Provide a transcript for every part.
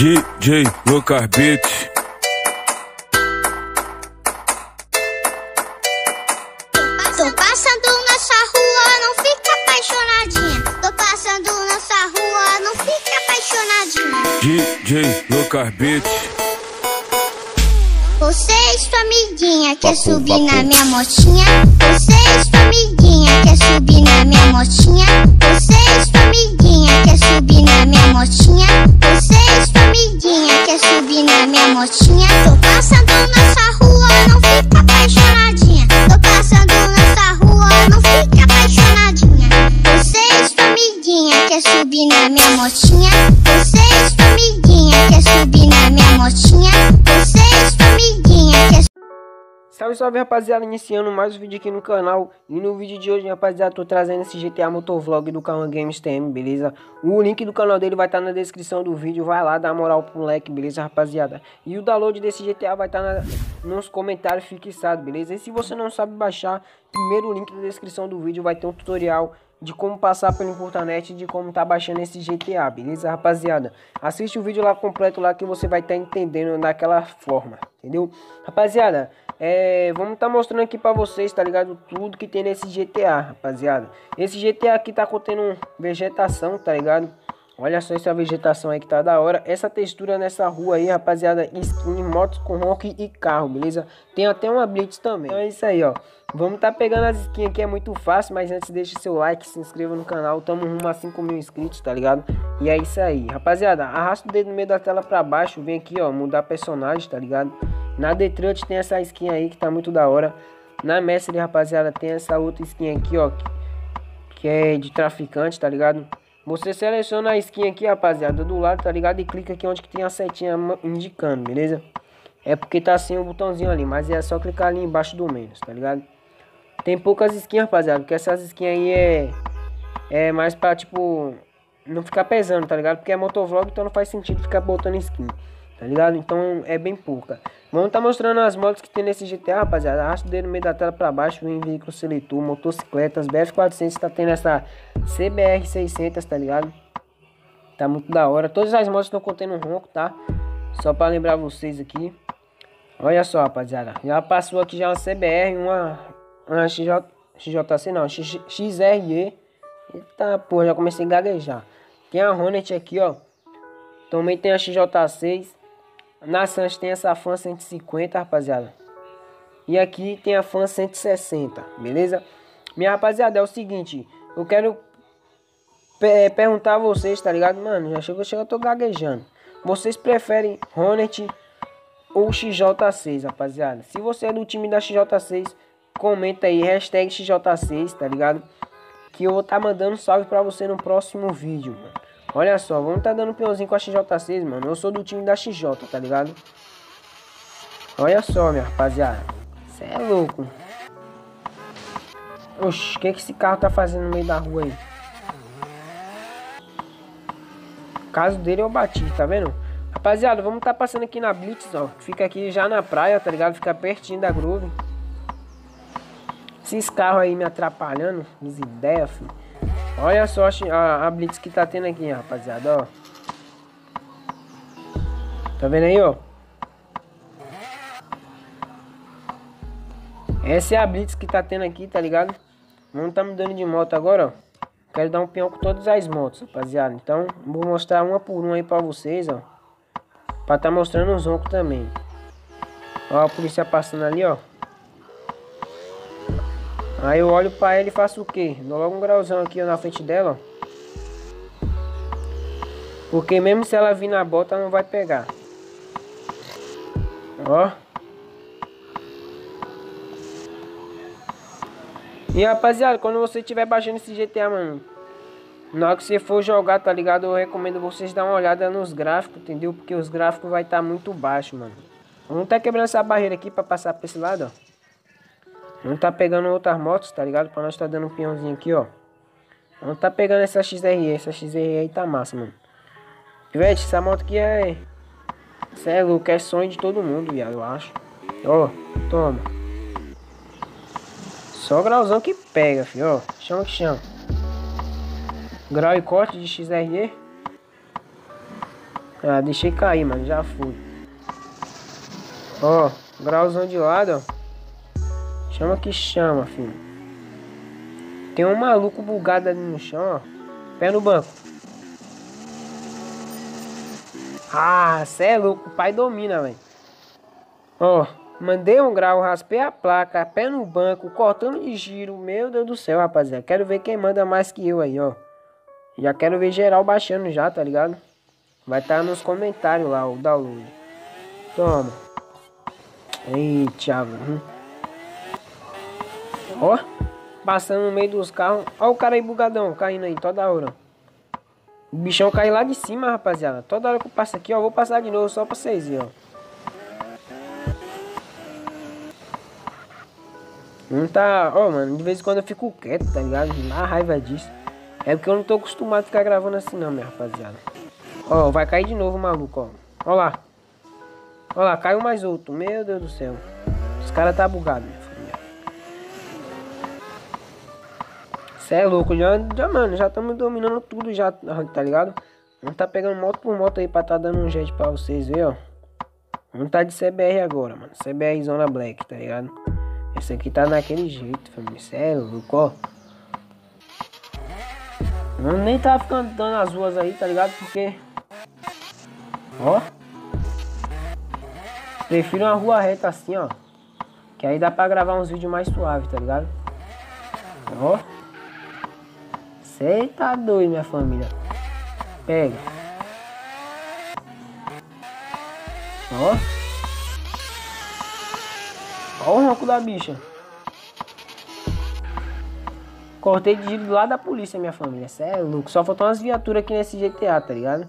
DJ Lucas Beats. Tô passando nessa rua, não fica apaixonadinha. Tô passando nessa rua, não fica apaixonadinha. DJ Lucas Beats. Você e sua amiguinha quer subir na minha motinha? Você e sua amiguinha quer subir na minha motinha? Você e sua amiguinha motinha? Tô passando nessa rua, não fica apaixonadinha. Tô passando nessa rua, não fica apaixonadinha. Você e sua amiguinha quer subir na minha motinha? Você e sua amiguinha quer subir na Salve, salve rapaziada, iniciando mais um vídeo aqui no canal E no vídeo de hoje, rapaziada, tô trazendo esse GTA Motovlog do Kawan Games TM, beleza? O link do canal dele vai estar tá na descrição do vídeo, vai lá, dá moral pro moleque, beleza rapaziada? E o download desse GTA vai estar tá nos comentários fixados, beleza? E se você não sabe baixar, primeiro link na descrição do vídeo vai ter um tutorial de como passar pelo internet de como tá baixando esse GTA, beleza, rapaziada? Assiste o vídeo lá completo lá que você vai estar tá entendendo daquela forma, entendeu? Rapaziada, é, vamos tá mostrando aqui pra vocês, tá ligado? Tudo que tem nesse GTA, rapaziada. Esse GTA aqui tá contendo vegetação, tá ligado? Olha só essa vegetação aí que tá da hora. Essa textura nessa rua aí, rapaziada. Skin, motos com rock e carro, beleza? Tem até uma blitz também. Então é isso aí, ó. Vamos tá pegando as skins aqui, é muito fácil. Mas antes deixe seu like, se inscreva no canal. Tamo rumo a 5 mil inscritos, tá ligado? E é isso aí. Rapaziada, arrasta o dedo no meio da tela pra baixo. Vem aqui, ó, mudar personagem, tá ligado? Na Detroit tem essa skin aí que tá muito da hora. Na Mestre, rapaziada, tem essa outra skin aqui, ó. Que é de traficante, tá ligado? Você seleciona a skin aqui, rapaziada, do lado, tá ligado? E clica aqui onde que tem a setinha indicando, beleza? É porque tá sem o botãozinho ali, mas é só clicar ali embaixo do menos, tá ligado? Tem poucas skins, rapaziada, porque essas skins aí é... É mais pra, tipo... Não ficar pesando, tá ligado? Porque é motovlog, então não faz sentido ficar botando skin tá ligado? Então é bem pouca. Vamos tá mostrando as motos que tem nesse GTA, rapaziada. Arrasta o dedo no meio da tela para baixo, vem veículo seletor, motocicletas, BF400 tá tendo essa CBR 600, tá ligado? Tá muito da hora. Todas as motos estão contendo ronco, tá? Só para lembrar vocês aqui. Olha só, rapaziada. Já passou aqui já uma CBR, uma, uma XJ, XJC não, X, XRE. Eita, porra, já comecei a gaguejar. Tem a Hornet aqui, ó. Também tem a XJ6. Na Sans tem essa fan 150, rapaziada. E aqui tem a fan 160, beleza? Minha rapaziada, é o seguinte. Eu quero perguntar a vocês, tá ligado? Mano, já chegou, chega, eu tô gaguejando. Vocês preferem Hornet ou XJ6, rapaziada? Se você é do time da XJ6, comenta aí, hashtag XJ6, tá ligado? Que eu vou estar tá mandando salve pra você no próximo vídeo, mano. Olha só, vamos tá dando peãozinho com a XJ6, mano. Eu sou do time da XJ, tá ligado? Olha só, minha rapaziada. Você é louco. Oxi, o que, que esse carro tá fazendo no meio da rua aí? O caso dele eu bati, tá vendo? Rapaziada, vamos tá passando aqui na Blitz, ó. Fica aqui já na praia, tá ligado? Fica pertinho da Groove. Esses carros aí me atrapalhando. As ideias, filho. Olha só a, a blitz que tá tendo aqui, rapaziada, ó. Tá vendo aí, ó? Essa é a blitz que tá tendo aqui, tá ligado? Não tá mudando de moto agora, ó. Quero dar um peão com todas as motos, rapaziada. Então, vou mostrar uma por uma aí pra vocês, ó. Pra tá mostrando os roncos também. Ó, a polícia passando ali, ó. Aí eu olho pra ela e faço o quê? Dou logo um grauzão aqui ó, na frente dela, ó. Porque mesmo se ela vir na bota, não vai pegar. Ó. E rapaziada, quando você estiver baixando esse GTA, mano. Na hora que você for jogar, tá ligado? Eu recomendo vocês dar uma olhada nos gráficos, entendeu? Porque os gráficos vai estar tá muito baixo, mano. Vamos tá quebrando essa barreira aqui pra passar pra esse lado, ó. Não tá pegando outras motos, tá ligado? Pra nós tá dando um peãozinho aqui, ó. Não tá pegando essa XRE. Essa XRE aí tá massa, mano. Pivete, essa moto aqui é... É louco, é sonho de todo mundo, viado, eu acho. Ó, toma. Só grauzão que pega, filho, ó. Chama que chama. Grau e corte de XRE. Ah, deixei cair, mano. Já fui. Ó, grauzão de lado, ó. Chama que chama, filho. Tem um maluco bugado ali no chão, ó. Pé no banco. Ah, cê é louco. O pai domina, velho. Ó, mandei um grau, raspei a placa, pé no banco, cortando de giro. Meu Deus do céu, rapaziada. Quero ver quem manda mais que eu aí, ó. Já quero ver geral baixando já, tá ligado? Vai estar tá nos comentários lá o download. Toma. Aí, Thiago. Ó, passando no meio dos carros. Ó o cara aí bugadão, caindo aí toda hora. O bichão cai lá de cima, rapaziada. Toda hora que eu passo aqui, ó, vou passar de novo só pra vocês verem, ó. Não tá... Ó, mano, de vez em quando eu fico quieto, tá ligado? Dá raiva disso. É porque eu não tô acostumado a ficar gravando assim não, minha rapaziada. Ó, vai cair de novo maluco, ó. Ó lá. Ó lá, caiu mais outro. Meu Deus do céu. Os caras tá bugado, minha Cê é louco, já, já mano, já estamos dominando tudo já, tá ligado? Vamos tá pegando moto por moto aí pra tá dando um jeito pra vocês ver, ó. Vamos tá de CBR agora, mano. CBR Zona Black, tá ligado? Esse aqui tá naquele jeito, família. Cê é louco, ó. Eu nem tava ficando dando as ruas aí, tá ligado? Porque. Ó. Prefiro uma rua reta assim, ó. Que aí dá pra gravar uns vídeos mais suaves, tá ligado? Ó. Cê tá doido, minha família. Pega. Ó. Ó o ronco da bicha. Cortei de giro do lado da polícia, minha família. Cê é louco. Só faltam umas viaturas aqui nesse GTA, tá ligado?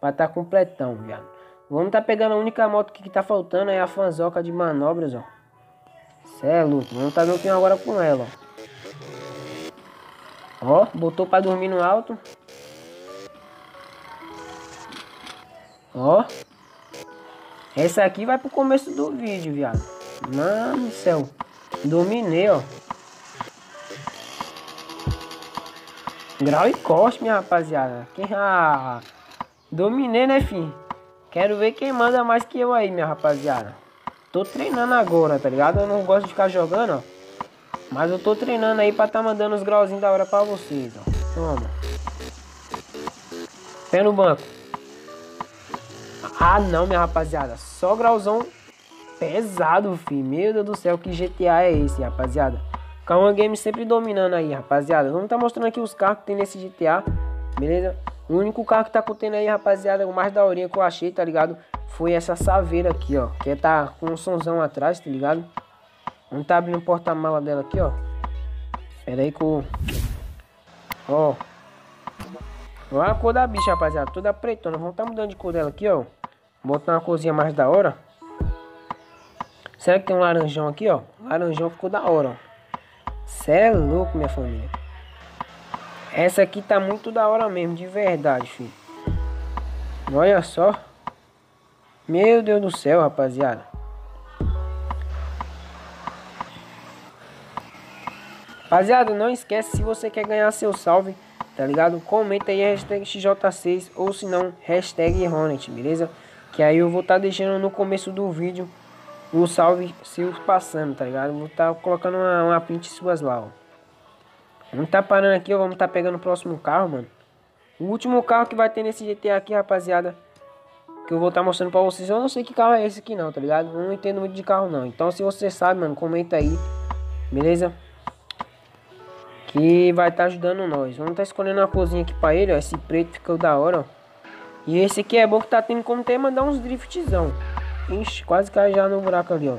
Pra tá completão, viado. Vamos tá pegando a única moto que, que tá faltando. É a fanzoca de manobras, ó. Cê é louco. Vamos tá jogando agora com ela, ó. Ó, botou pra dormir no alto. Ó. Essa aqui vai pro começo do vídeo, viado. Mano do céu. Dominei, ó. Grau e corte, minha rapaziada. Quem ah, dominei, né, filho? Quero ver quem manda mais que eu aí, minha rapaziada. Tô treinando agora, tá ligado? Eu não gosto de ficar jogando, ó. Mas eu tô treinando aí pra tá mandando os grauzinhos da hora pra vocês, ó. Toma. Pé no banco. Ah, não, minha rapaziada. Só grauzão pesado, filho. Meu Deus do céu, que GTA é esse, rapaziada? K1 Game sempre dominando aí, rapaziada. Vamos tá mostrando aqui os carros que tem nesse GTA, beleza? O único carro que tá contendo aí, rapaziada, o mais daorinha que eu achei, tá ligado? Foi essa saveira aqui, ó. Que tá com um somzão atrás, tá ligado? Vamos tá abrindo o porta-mala dela aqui, ó. Pera aí com... Ó. Olha a cor da bicha, rapaziada. Toda pretona. Vamos tá mudando de cor dela aqui, ó. Botar uma corzinha mais da hora. Será que tem um laranjão aqui, ó? Laranjão ficou da hora, ó. Cê é louco, minha família. Essa aqui tá muito da hora mesmo, de verdade, filho. Olha só. Meu Deus do céu, rapaziada. Rapaziada, não esquece, se você quer ganhar seu salve, tá ligado? Comenta aí hashtag XJ6 ou se não, hashtag Hornet, beleza? Que aí eu vou estar tá deixando no começo do vídeo o salve se passando, tá ligado? Vou estar tá colocando uma, uma print suas lá, ó. Vamos tá parando aqui, ó. Vamos tá pegando o próximo carro, mano. O último carro que vai ter nesse GTA aqui, rapaziada. Que eu vou estar tá mostrando pra vocês. Eu não sei que carro é esse aqui não, tá ligado? Eu não entendo muito de carro não. Então se você sabe, mano, comenta aí. Beleza? Que vai estar tá ajudando nós. Vamos tá escolhendo uma cozinha aqui pra ele, ó. Esse preto ficou da hora, ó. E esse aqui é bom que tá tendo como tema dar uns driftzão. Ixi, quase cai já no buraco ali, ó.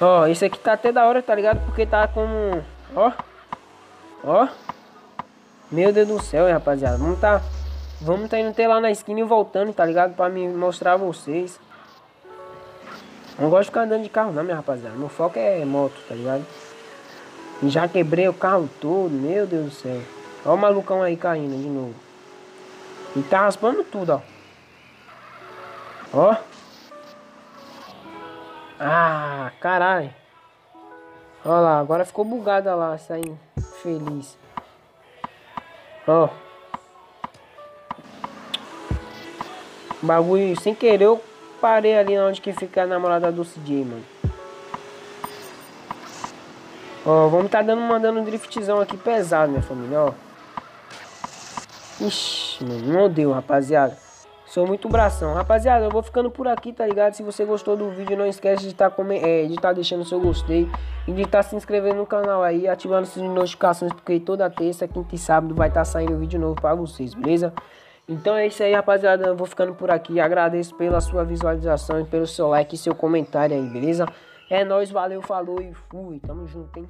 Ó, esse aqui tá até da hora, tá ligado? Porque tá como... Ó. Ó. Meu Deus do céu, hein, rapaziada. Vamos tá... Vamos tá indo até lá na esquina e voltando, tá ligado? Pra me mostrar a vocês. Não gosto de ficar andando de carro não, minha rapaziada. Meu foco é moto, tá ligado? Já quebrei o carro todo, meu Deus do céu. Ó o malucão aí caindo de novo. E tá raspando tudo, ó. Ó. Ah, caralho. Olha lá, agora ficou bugada lá, saindo feliz. Ó. Bagulho, sem querer, eu parei ali onde que fica a namorada do CJ, mano. Ó, vamos tá dando, mandando um driftzão aqui pesado, minha família, ó. Ixi, mano, não deu, rapaziada. Sou muito bração. Rapaziada, eu vou ficando por aqui, tá ligado? Se você gostou do vídeo, não esquece de estar tá é, de tá deixando seu gostei. E de estar tá se inscrevendo no canal aí, ativando as notificações, porque toda terça, quinta e sábado vai estar tá saindo vídeo novo pra vocês, beleza? Então é isso aí, rapaziada. Eu vou ficando por aqui. Agradeço pela sua visualização e pelo seu like e seu comentário aí, beleza? É nóis, valeu, falou e fui. Tamo junto, hein?